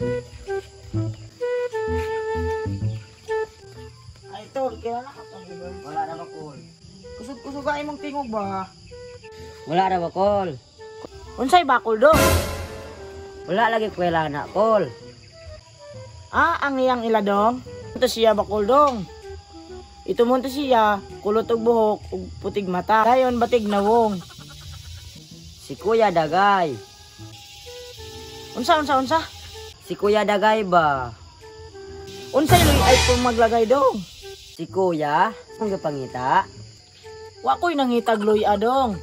Ay, tol, kaya na ka Wala na bakol. Kusog-kusog ka imong tingog ba? Wala na bakol. Unsay bakol do? Wala lagi kwela na kol. Ah, ang iyang iladong? Ito siya bakol dong. Ito mo to siya, kulot og buhok ug putig mata. Dayon batig na wong. Si Kuya Dagay. Unsa unsa unsa? Si Kuya Dagay ba? Unsay luy ay pong maglagay dong? Si Kuya? Ang pangita? Wa ko'y nangitag luy adong.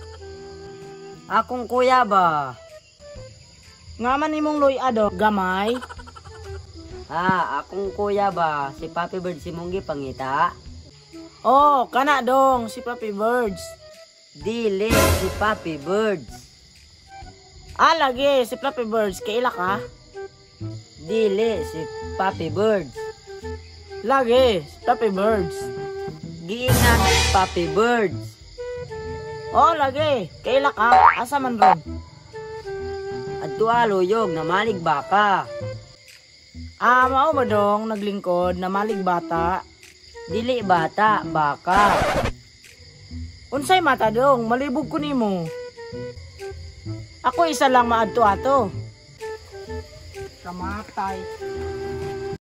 Akong kuya ba? Nga man imong luy adong gamay. Ah, akong kuya ba? Si Papi Bird si Munggi pangita? Oh, kana dong si Papi Birds. Dili, si Papi Birds. Ah, lagi si Papi Birds kaila ka? Dili, si Papi Birds. Lagi si Papi Birds. Giingan, Papi Birds. Oh, lagi kaila ka? Asa man ron? Adto aluyog na malig baka. Ah, mao ba dong naglingkod na malig bata? Dili bata, baka. Unsay mata dong, malibog ko nimo. Ako isa lang maadto ato. មាតៃ